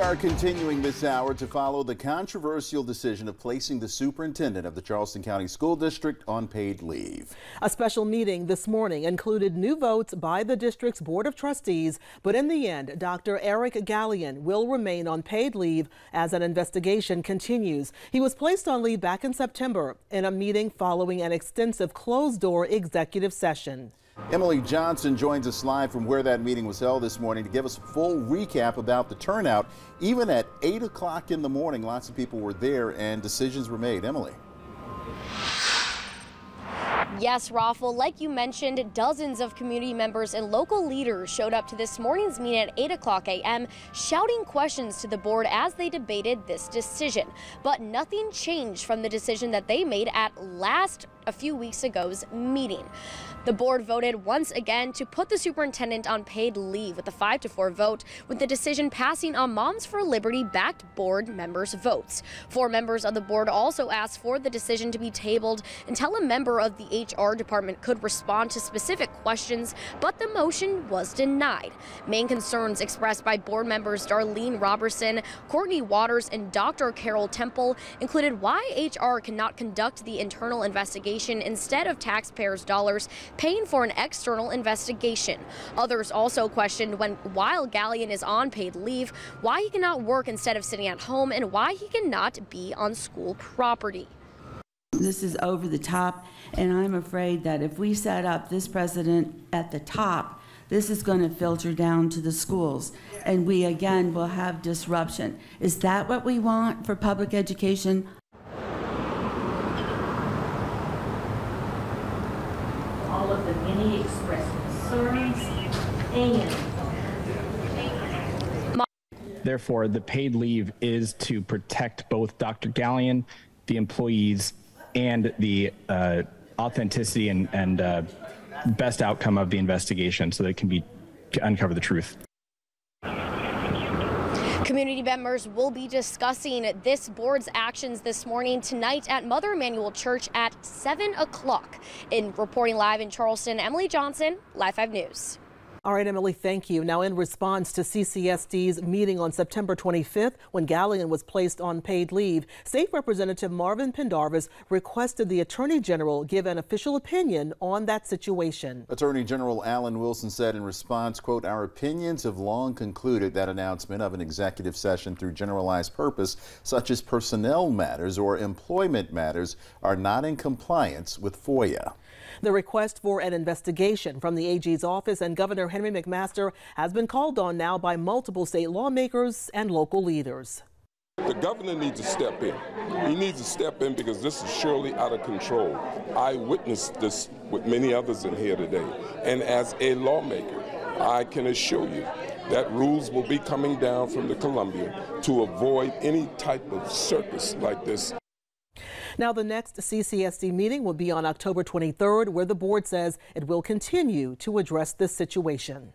are continuing this hour to follow the controversial decision of placing the superintendent of the Charleston County School District on paid leave. A special meeting this morning included new votes by the district's Board of Trustees, but in the end, Dr. Eric Gallien will remain on paid leave as an investigation continues. He was placed on leave back in September in a meeting following an extensive closed-door executive session. Emily Johnson joins us live from where that meeting was held this morning to give us a full recap about the turnout. Even at 8 o'clock in the morning, lots of people were there and decisions were made. Emily. Yes, Raffle, like you mentioned, dozens of community members and local leaders showed up to this morning's meeting at 8 o'clock a.m., shouting questions to the board as they debated this decision. But nothing changed from the decision that they made at last a few weeks ago's meeting. The board voted once again to put the superintendent on paid leave with a 5 to 4 vote, with the decision passing on Moms for Liberty backed board members' votes. Four members of the board also asked for the decision to be tabled until a member of the HR department could respond to specific questions, but the motion was denied. Main concerns expressed by board members Darlene Robertson, Courtney Waters, and Dr. Carol Temple included why HR cannot conduct the internal investigation instead of taxpayers' dollars paying for an external investigation. Others also questioned when while Gallien is on paid leave, why he cannot work instead of sitting at home and why he cannot be on school property. This is over the top, and I'm afraid that if we set up this president at the top, this is going to filter down to the schools, and we again will have disruption. Is that what we want for public education? Of the many expressed concerns and Therefore, the paid leave is to protect both Dr. Gallien, the employees, and the uh, authenticity and, and uh, best outcome of the investigation so that it can be uncover the truth. Community members will be discussing this board's actions this morning tonight at Mother Emanuel Church at 7 o'clock. In reporting live in Charleston, Emily Johnson, Live 5 News. All right, Emily, thank you. Now, in response to CCSD's meeting on September 25th, when Gallien was placed on paid leave, State Representative Marvin Pendarvis requested the Attorney General give an official opinion on that situation. Attorney General Alan Wilson said in response, quote, our opinions have long concluded that announcement of an executive session through generalized purpose, such as personnel matters or employment matters, are not in compliance with FOIA. The request for an investigation from the AG's office and Governor Henry McMaster has been called on now by multiple state lawmakers and local leaders. The governor needs to step in. He needs to step in because this is surely out of control. I witnessed this with many others in here today. And as a lawmaker, I can assure you that rules will be coming down from the Columbia to avoid any type of circus like this now, the next CCSD meeting will be on October 23rd, where the board says it will continue to address this situation.